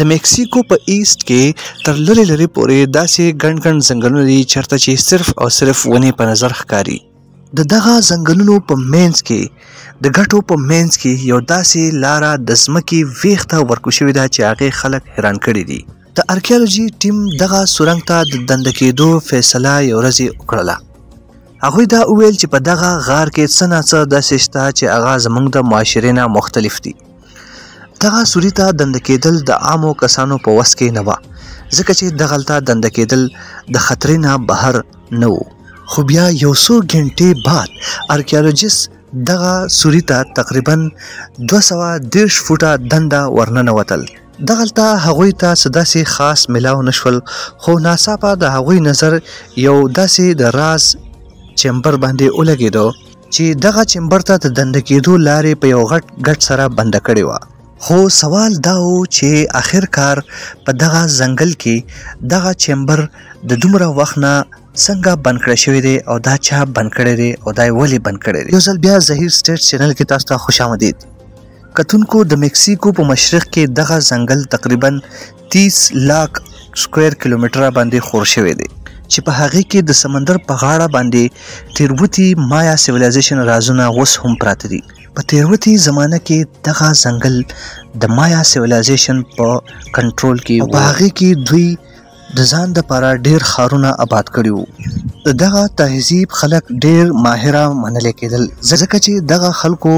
د مکسیکو په ایست کې تر لرې لرې پورې داسې ګڼ ګڼ ځنګلونه دي چېرته چې صرف او صرف ونې په نظر ښکاري د دغه ځنګلونو په مینځ کې د ګټو په مینځ کې یو داسې لاره د ځمکې ویښته ورکو شوې ده چې هغې خلک حیران کړي دي د ارکیالوجي ټیم دغه سورنګ ته د دند کېدو فیصله یو ورځ وکړله هغوی دا وویل چې په دغه غار کې څه ناڅه داسې شته چې هغه زموږ د معاشرې نه مختلف دي دغه سوري ته دنده کېدل د عامو کسانو په وس کې نه وه ځکه چې دغلته دنده کېدل د خطرې نه بهر نه وو خو بیا یو څو ګنټې بعد ارکیالوجیست دغه سوري ته تقریبا 230 فوټه دنده ورننوتل دغلته هغوی ته څه داسې خاص ملاو نشول خو ناڅاپه د هغوی نظر یو داسې د راز چمبر باندې ولګېدو چې دغه چمبر ته د دنده کېدو لارې په یو غټ ګټ سره بنده کړې وه خو سوال دا و چې آخر کار په دغه ځنګل کې دغه چمبر د دومره وخت نه څنګه بند کړی شوی دی او دا چا بند کړی دی او دا ولې بند کړی دی یو ځل بیا زهیر سټیټ چینل کې تاسو ته خوش آمدید کتونکو د مکسیکو په مشرق کې دغه ځنګل تقریبا تیس لاک سکویر کیلومتره باندې خور شوی دی چې په هغې کې د سمندر په غاړه باندې تیروتی مایا سیویلایزیشن رازونه اوس هم پراته دي په تیروتی زمانه کې دغه ځنګل د مایا سیویلایزیشن په کنټرول کې په هغې کې دوی د ځان د پاره ډیر خارونه آباد کړیو دغه تهذیب خلک ډیر ماهره منل کېدل ځکه چې دغه خلکو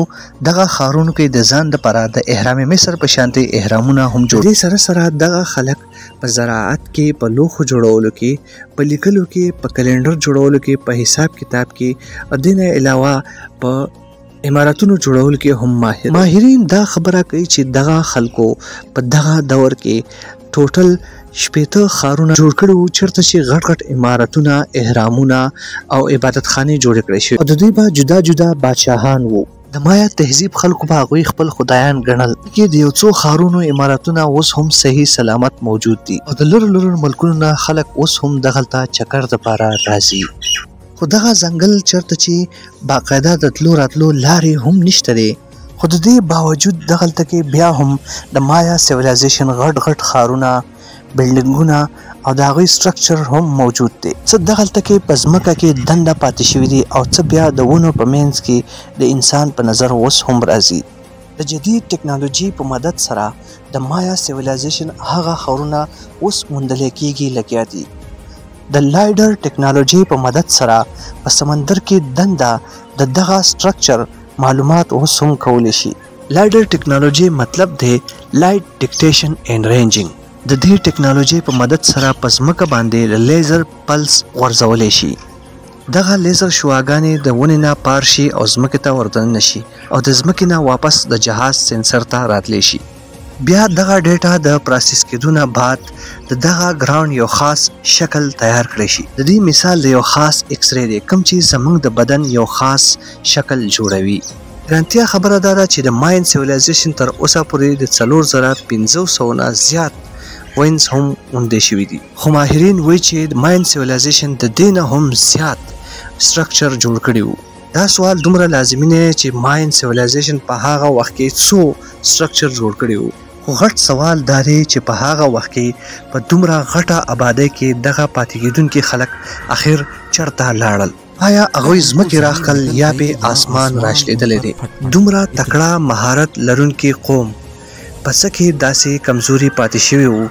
دغه ښارونو کې د ځان لپاره د احرام مصر په شانتي احرامونه هم جوړ دي سره سره دغه خلک په زراعت کې په لوخو جوړولو کې په لیکلو کې په کلندر جوړولو کې په حساب کتاب کې او دین علاوه په اماراتونو جوړول کې هم ماهر ماهرین دا خبره کوي چې دغه خلکو په دغه دور کې ټوټل شپېته ښارونه جوړ کړي وو چېرته چې غټ غټ عمارتونه، اهرامونه او عبادت خانې جوړې کړی شوې او د دوی به جدا جدا باچاهان وو. د مایا تهذیب خلکو به هغوی خپل خدایان ګڼل. په کې د یو څو ښارونو عمارتونه اوس هم صحیح سلامت موجود دي او د لرو لرو ملکونو نه خلک اوس هم دغلته چکر دپاره راځي. خو دغه ځنګل چېرته چې باقاعده د تلو راتلو لارې هم نشته دی، خو د دې باوجود دغلته کې بیا هم د مایا سیویلایزیشن غټ غټ ښارونه بلډنګونه او د هغوی سټرکچر هم موجود دی څه دغلته کې په ځمکه کې دنده پاتې شوي دي او څه بیا د ونو په منځ کې د انسان په نظر اوس هم راځي د جدید ټکنالوژي په مدد سره د مایا سیویلایزیشن هغه ښارونه اوس موندل کیږي لګیا دي د لایډر ټکنالوژي په مدد سره په سمندر کې دنده د دغه سټرکچر معلومات اوس هم کولی شي. لایډر ټکنالوژي مطلب دی لایټ ډیکټیشن اینډ رینجنګ. د دې ټکنالوژي په مدد سره په ځمکه باندې له لیزر پلس غورځولی شي. دغه لیزر شعاګانې د ونې نه پار شي او ځمکې ته وردننه شي او د ځمکې نه واپس د جهاز سینسر ته راتلی شي. بیا دغه ډیټا د پروسس کېدو نه بعد د دغه ګراوند یو خاص شکل تیار کړی شي د دې مثال د یو خاص ایکس ری دی کوم چې زمونږ د بدن یو خاص شکل جوړوي ګرانتیا خبره دا ده چې د ماین سیویلایزیشن تر اوسه پورې د 4500 نه زیات وینز هم موندل شوي دي خو ماهرین وایي چې ماین سیویلایزیشن د دې نه هم زیات سټرکچر جوړ کړی وو دا سوال دومره لازمي نه دی چې ماین سیویلایزیشن په هغه وخت کې څو سټرکچر جوړ کړي وو خو غټ سوال دا دی چې په هغه وخت کې په دومره غټه آبادۍ کې دغه پاتې کېدونکي خلک اخر چرته لاړل آیا هغوی ځمکې راخکل یا به آسمان راشلیدلی دی دومره تکړه مهارت لرونکي قوم په څه کې داسې کمزوري پاتې شوي وو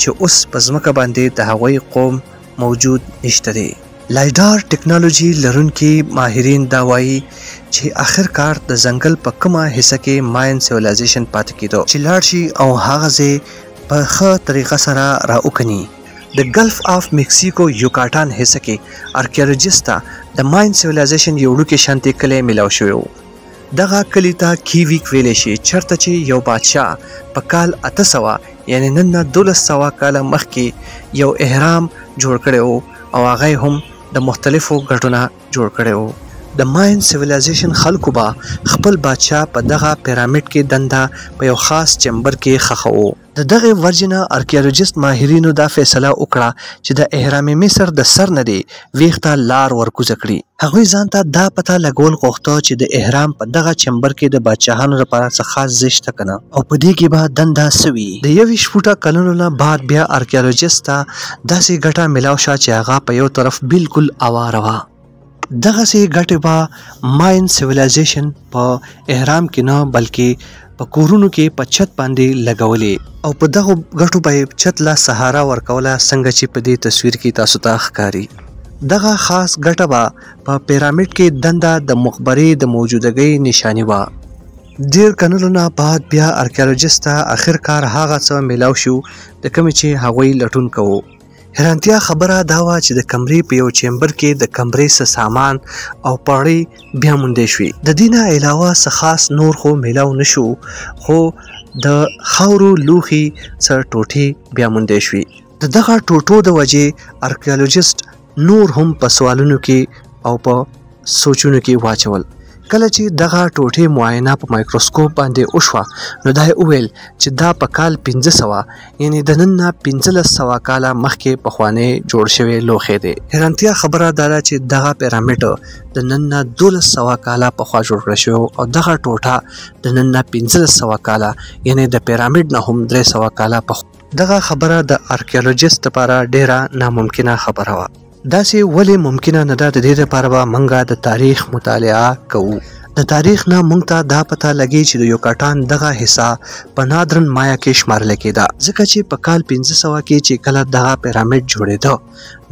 چې اوس په ځمکه باندې د هغوی قوم موجود نشته دی لایډار ټکنالوژي لرونکي ماهرین دا وایي چې اخر کار د ځنګل په کومه حصه کې ماین سیولایزیشن پاتې کېدو چې لاړ شي او هغه ځای په ښه طریقه سره را وکني. د ګلف آف مکسیکو یوکاټان حصه کې ارکیالوجیست ته د ماین سیولایزیشن یو وړوکی شانتې کلی میلاو شوی و دغه کلي ته کي ویک ویلی شي چرته چي یو بادشاه په کال اته سوه یعنی نن نه دولس سوه کاله مخکي یو اهرام جوړ کړی وو او هغه یې هم د مختلفو ګټونه جوړ کړی وو. د ماین سیویلایزیشن خلکو به خپل بادشاه په دغه پیرامډ کي دنده په یو خاص چمبر کي خښوو. د دغه ورجینه ارکیالوجیست ماهرینو دا فیصله وکړه چې د اهرام مصر د سر نه دې ویښ ته لار ورکوزه کړي. هغوی ځان ته دا پته لګول غوښته چې د اهرام په دغه چمبر کې د بادشاهانو لپاره څه خاص ځای شته کنه او په دې کې به دنده څه وي. د یوویشت فوټه کلونو نه بعد بیا ارکیالوجیست ته داسې ګټه ملاو شوه چې هغه په یو طرف بالکل اواره وه. دغسې ګټې به ماین سیویلایزیشن په احرام کې نه بلکې په کورونو کې په چت باندې لګولې او په دغه ګټو به چت لا سهارا ورکوله څنګه چې په دې تصویر کې تاسو ته ښکاری دغه خاص ګټه به په پیرامید کې دنده د مقبرې د موجودګۍ نشانی وه ډیر کنلو نه بعد بیا ارکیالوجیست ته اخر کار هغه څه میلاو شو د کوم چې هغوی لټون کوو حیرانتیا خبره دا وه چې د کمرې په یو چیمبر کې د کمرې څه سامان او پړۍ بیا موندې شوې د دې نه علاوه څه خاص نور خو میلاو نشو خو د خاورو لوخي څه ټوټې بیا موندې شوې د دغه ټوټو د وجې ارکیولوژیست نور هم په سوالونو کې او په سوچونو کې واچول کله چې دغه ټوټې معاینه په مایکروسکوپ باندې وشوه نو دا وویل چې دا په کال 1500 یعنی د نن نه 1500 کال مخکې په خوانې جوړ شوی لوخې دی حیرانتیا خبره دا ده چې دغه پیرامید د نن نه 1200 کال په خوا جوړ کړ شو او دغه ټوټه د نن نه 1500 کال یعنی د پیرامید نه هم 300 کال په دغه خبره د آرکیولوژیست لپاره ډیره ناممکنه خبره وه داسې ولې ممکنه نه ده د دې لپاره به منګه د تاریخ مطالعه کوو د تاریخ نه مونږ ته دا پته لګي چې د یوکاټان دغه حصہ په نادرن مایا کې شمارل کېده ځکه چې په کال 1500 کې چې کله دغه پیرامید جوړېده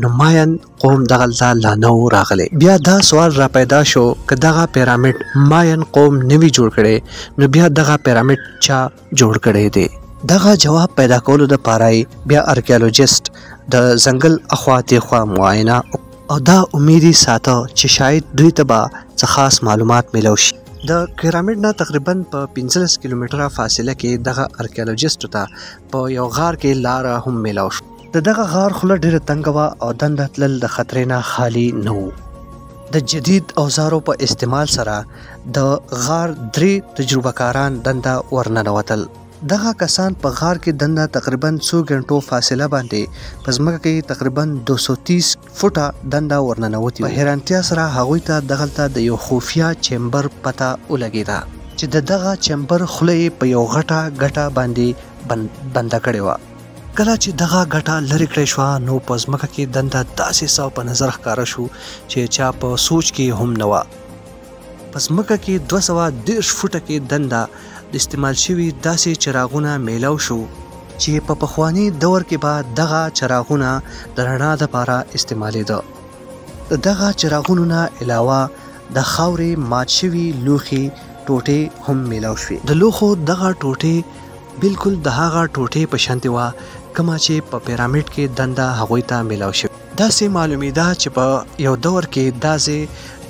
نو ماین قوم دغه ځا لا نه راغلی بیا دا سوال را پیدا شو که دغه پیرامید ماین قوم نوی جوړ کړي نو بیا دغه پیرامید چا جوړ کړی دی دغه جواب پیدا کولو د پاره بیا ارکیالوجیست د ځنګل اخوا تیخوا معاینه او دا امیدي ساته چې شاید دوی ته به څه خاص معلومات ملو شي د پیرامید نه تقریبا په 15 کیلومتره فاصله کې دغه ارکیالوجیست ته په یو غار کې لار هم ملاو شو د دغه غار خوله ډیره تنګه وه او دنده تلل د خطرې نه خالی نه وو د جدید اوزارو په استعمال سره د غار درې تجربه کاران دنده ورننوتل دغه کسان په غار کې دنده تقریبا 100 غنټو فاصله باندې په ځمکه کې تقریبا 230 فوټه دنده ورننوتي په حیرانتیا سره هغوی ته دغلته د یو خفیا چیمبر پته ولګیده چې د دغه چیمبر خله په یو غټه غټه باندې بند بنده کړې و کله چې دغه ګټه لری کړی شو نو په ځمکه کې دنده داسې ساو په نظر ښکاره شو چې چا په سوچ کې هم نه و په ځمکه کې 213 فوټه کې دنده د استعمال شوي داسې چراغونه میلاو شو چې په پخوانی دور کې به دغه چراغونه د رڼا لپاره استعمالېده د دغه چراغونو نه علاوه د خاورې مات شوي لوخي ټوټې هم میلاو شوې د لوخو دغه ټوټې بلکل د هغه ټوټې په شانتې وه کومه چې په پیرامید کې دنده هغوی ته میلاو شوې داسې معلومیده چې په یو دور کې دازې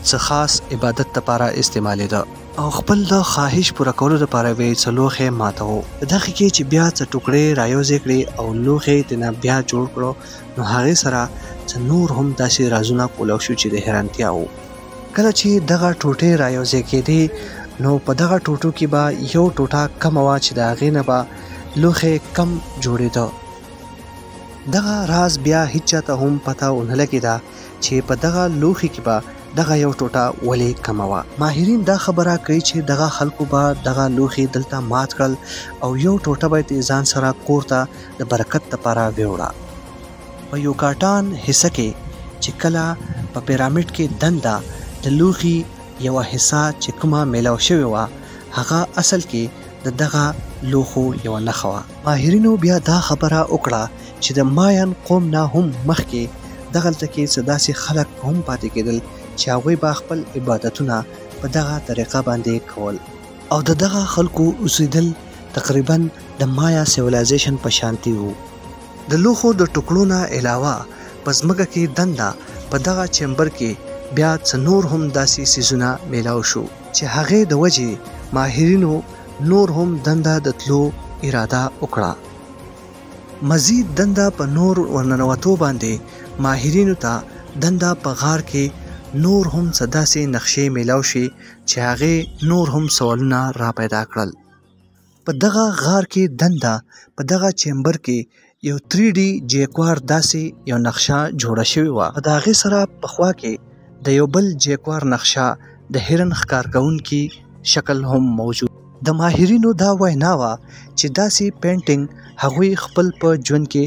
څه خاص عبادت لپاره استعمالیده او خپل د خواهش پوره کولو لپاره وی څه لوخه ماتو دغه کې چې بیا څه ټوکړې رایو ذکرې او لوخه تینا بیا جوړ کړو نو هغه سره څه نور هم داسې رازونه کولو شو چې د حیرانتیا وو کله چې دغه ټوټې را یوځای کېدې نو په دغه ټوټو کې به یو ټوټه کمه وه چې د هغې نه به لوښی کم جوړېده دغه راز بیا هیڅ ته هم پته ونه لګېده چې په دغه لوښي کې به دغه یو ټوټه ولې کمه وه ماهرین دا خبره کوي چې دغه خلکو به دغه لوښي دلته مات کړل او یو ټوټه به یې ځان سره کور ته د برکت لپاره ویوړه په یوکاټان حصه کې چې کله په پیرامید کې دنده د لوخي یو حصہ چې کومه میلاو شوی و هغه اصل کې د دغه لوخو یو نخښه وه ماهرینو بیا دا خبره وکړه چې د ماین قوم نه هم مخکې دغلته کې څه داسې خلک هم پاتې کېدل چې هغوی به خپل عبادتونه په دغه طریقه باندې کول او د دغه خلکو اوسېدل تقریبا د مایا سیولایزیشن په شانتي وو د لوښو د ټوکړو نه علاوه په ځمکه کې دننه په دغه چمبر کې بیا څه نور هم داسې سیزونه میلاو شو چې هغه د وجې ماهرینو نور هم دنده د تلو اراده وکړه مزید دنده په نور ورننوتو باندې ماهرینو ته دنده په غار کې نور هم څه داسې نقشې میلاو شي چې هغه نور هم سوالونه را پیدا کړل په دغه غار کې دنده په دغه چیمبر کې یو 3D جیکوار داسې یو نقشه جوړه شوې وه په داغې سره په خوا کې د یو بل جیکوار نقشه د هرن ښکار کوونکي شکل هم موجود د ماهرینو دا وینا وه چې داسې پینټینګ هغوی خپل په ژوند کې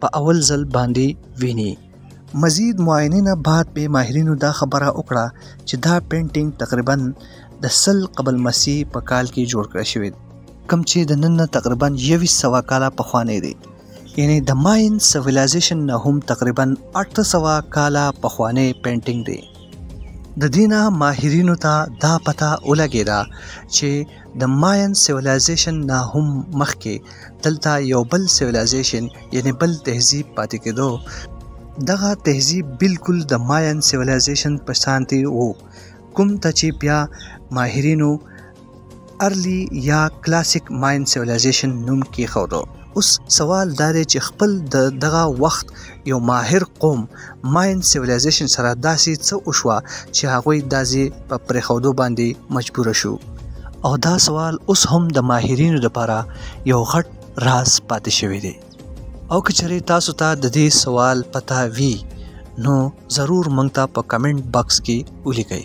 په اول ځل باندې ویني مزید معاینې نه بعد به ماهرینو دا خبره وکړه چې دا پینټینګ تقریبا د سل قبل مسیح په کال کې جوړ کړی شوی کم چې د نن نه تقریبا 2100 کاله پخوانی دی یعنی د ماین سویلایزیشن نه هم تقریبا 800 کاله پخوانی پینټینګ دی د دینه ماهرینو ته دا پته ولګیدا چې د ماین سیولایزیشن نه هم مخکې دلته یو بل سیولایزیشن یعنی بل تهذیب پاتې کېدو دغه تهذیب بالکل د ماین سیولایزیشن په شانتي وو کوم ته چې بیا ماهرینو ارلی یا کلاسیک ماین سیولایزیشن نوم کېښودو اوس سوال دا دی چې خپل د دغه وخت یو ماهر قوم ماین سیویلایزیشن سره داسې څه وشوه چې هغوی داسې په پرېښودو باندې مجبور شو او دا سوال اوس هم د ماهرینو لپاره یو غټ راز پاتې شوی دی او که چېرې تاسو ته د دې سوال پته وي نو ضرور مونږ ته په کمنټ باکس کې ولیکئ